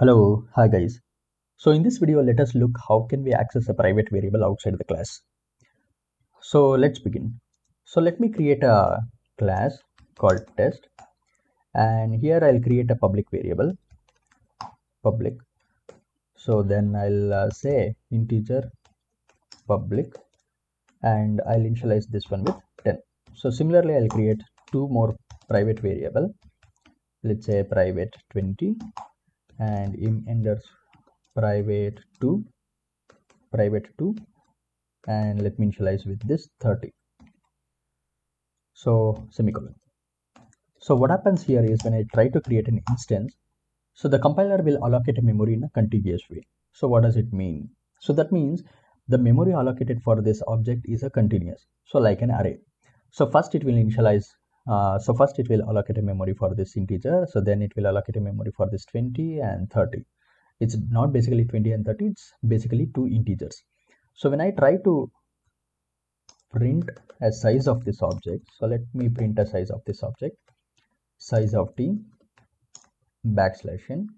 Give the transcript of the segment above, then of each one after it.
Hello, hi guys. So in this video, let us look how can we access a private variable outside the class. So let's begin. So let me create a class called test and here I'll create a public variable public. So then I'll uh, say integer public and I'll initialize this one with 10. So similarly, I'll create two more private variable. Let's say private 20 and im enters private 2 private 2 and let me initialize with this 30 so semicolon. So what happens here is when i try to create an instance so the compiler will allocate a memory in a contiguous way. So what does it mean? So that means the memory allocated for this object is a continuous so like an array. So first it will initialize uh, so first it will allocate a memory for this integer. So then it will allocate a memory for this 20 and 30 it's not basically 20 and 30 it's basically two integers. So when i try to print a size of this object so let me print a size of this object size of t backslash n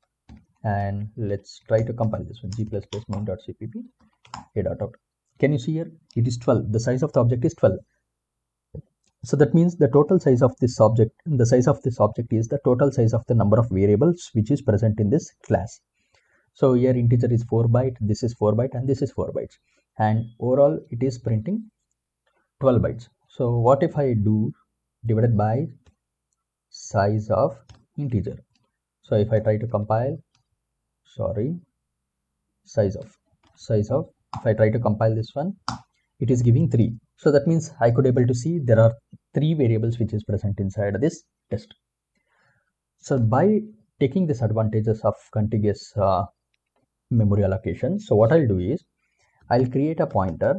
and let's try to compile this one g++ main.cpp a dot out. Can you see here? It is 12 the size of the object is 12 so that means the total size of this object, the size of this object is the total size of the number of variables which is present in this class. So here integer is 4 byte, this is 4 byte and this is 4 bytes and overall it is printing 12 bytes. So what if I do divided by size of integer. So if I try to compile, sorry, size of, size of, if I try to compile this one, it is giving 3 so that means I could able to see there are three variables which is present inside this test. So by taking this advantages of contiguous uh, memory allocation, so what I'll do is I'll create a pointer,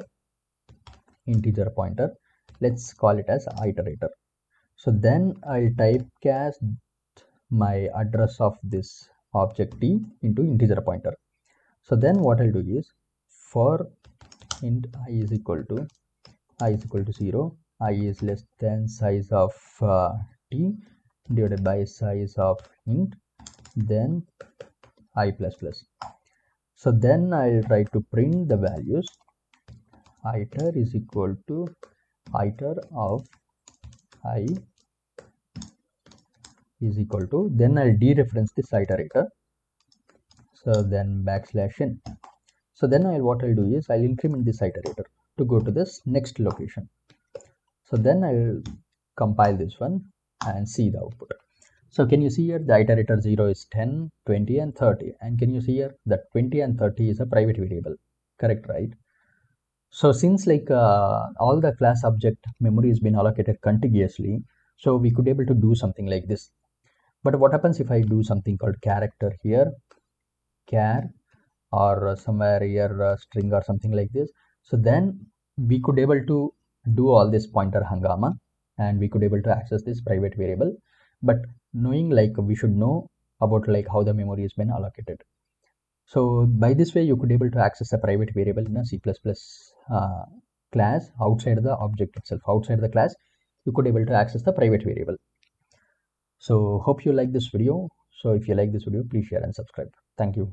integer pointer. Let's call it as iterator. So then I'll typecast my address of this object t into integer pointer. So then what I'll do is for int i is equal to i is equal to 0 i is less than size of uh, t divided by size of int then i plus plus. So then i'll try to print the values. Iter is equal to iter of i is equal to then i'll dereference this iterator so then backslash n. So then i'll what i'll do is i'll increment this iterator to go to this next location. So then i will compile this one and see the output. So can you see here the iterator 0 is 10 20 and 30 and can you see here that 20 and 30 is a private variable? Correct right? So since like uh, all the class object memory has been allocated contiguously so we could able to do something like this. But what happens if i do something called character here? Char or somewhere here uh, string or something like this so then we could able to do all this pointer hangama and we could able to access this private variable. But knowing like we should know about like how the memory has been allocated. So by this way you could able to access a private variable in a c++ uh, class outside the object itself. Outside the class you could able to access the private variable. So hope you like this video. So if you like this video please share and subscribe. Thank you